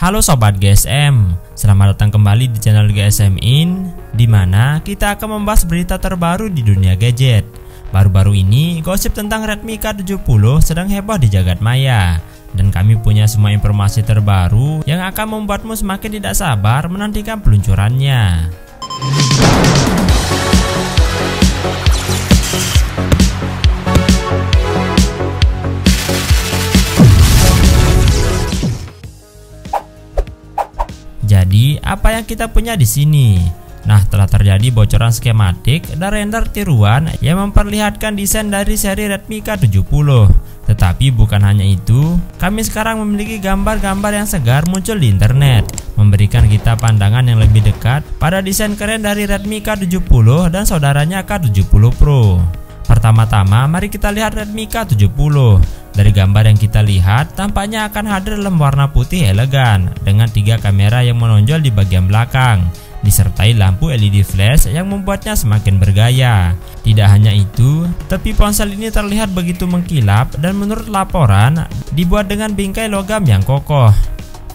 Halo Sobat GSM, selamat datang kembali di channel GSM In di mana kita akan membahas berita terbaru di dunia gadget. Baru-baru ini, gosip tentang Redmi K70 sedang heboh di jagat maya. Dan kami punya semua informasi terbaru yang akan membuatmu semakin tidak sabar menantikan peluncurannya apa yang kita punya di sini? Nah, telah terjadi bocoran skematik dan render tiruan yang memperlihatkan desain dari seri Redmi K70. Tetapi bukan hanya itu, kami sekarang memiliki gambar-gambar yang segar muncul di internet, memberikan kita pandangan yang lebih dekat pada desain keren dari Redmi K70 dan saudaranya K70 Pro. Pertama-tama, mari kita lihat Redmi K70. Dari gambar yang kita lihat, tampaknya akan hadir dalam warna putih elegan dengan tiga kamera yang menonjol di bagian belakang, disertai lampu LED flash yang membuatnya semakin bergaya. Tidak hanya itu, tapi ponsel ini terlihat begitu mengkilap dan menurut laporan dibuat dengan bingkai logam yang kokoh.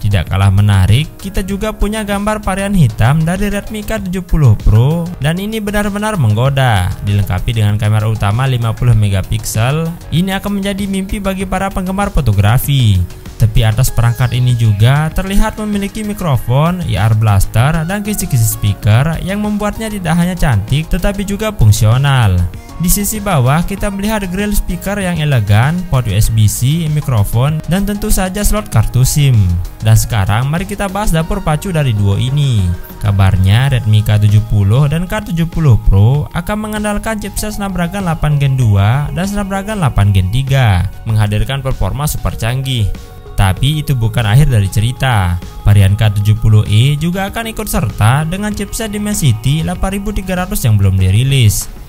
Tidak kalah menarik, kita juga punya gambar varian hitam dari Redmi K70 Pro dan ini benar-benar menggoda. Dilengkapi dengan kamera utama 50 megapiksel, ini akan menjadi mimpi bagi para penggemar fotografi. Tepi atas perangkat ini juga terlihat memiliki mikrofon, IR blaster, dan kisi-kisi speaker yang membuatnya tidak hanya cantik tetapi juga fungsional. Di sisi bawah kita melihat grill speaker yang elegan, port USB-C, mikrofon, dan tentu saja slot kartu SIM. Dan sekarang mari kita bahas dapur pacu dari duo ini. Kabarnya Redmi K70 dan K70 Pro akan mengandalkan chipset Snapdragon 8 Gen 2 dan Snapdragon 8 Gen 3, menghadirkan performa super canggih. Tapi itu bukan akhir dari cerita. Varian K70e juga akan ikut serta dengan chipset Dimensity 8300 yang belum dirilis.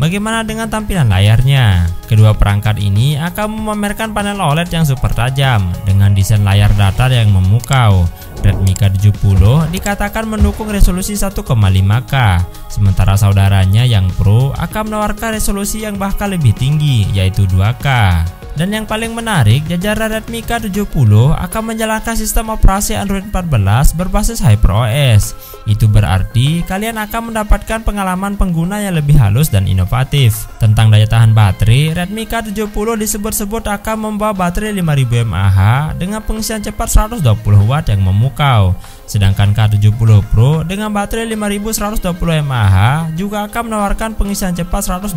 Bagaimana dengan tampilan layarnya? Kedua perangkat ini akan memamerkan panel OLED yang super tajam dengan desain layar datar yang memukau. Redmi K70 dikatakan mendukung resolusi 1,5K, sementara saudaranya yang Pro akan menawarkan resolusi yang bahkan lebih tinggi yaitu 2K. Dan yang paling menarik, jajaran Redmi K70 akan menjalankan sistem operasi Android 14 berbasis HyperOS. Itu berarti kalian akan mendapatkan pengalaman pengguna yang lebih halus dan inovatif. Tentang daya tahan baterai, Redmi K70 disebut-sebut akan membawa baterai 5000 mAh dengan pengisian cepat 120 watt yang memukau. Sedangkan K70 Pro dengan baterai 5120 mAh juga akan menawarkan pengisian cepat 120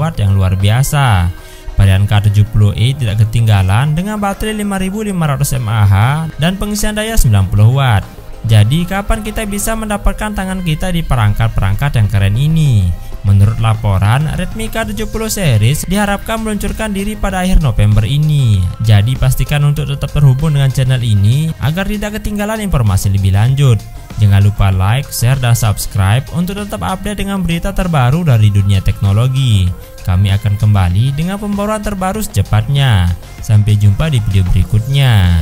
watt yang luar biasa. Varian K70e tidak ketinggalan dengan baterai 5500 mAh dan pengisian daya 90 watt. Jadi kapan kita bisa mendapatkan tangan kita di perangkat-perangkat yang keren ini? Menurut laporan, Redmi K70 series diharapkan meluncurkan diri pada akhir November ini. Jadi pastikan untuk tetap terhubung dengan channel ini agar tidak ketinggalan informasi lebih lanjut. Jangan lupa like, share, dan subscribe untuk tetap update dengan berita terbaru dari dunia teknologi. Kami akan kembali dengan pembaruan terbaru secepatnya. Sampai jumpa di video berikutnya.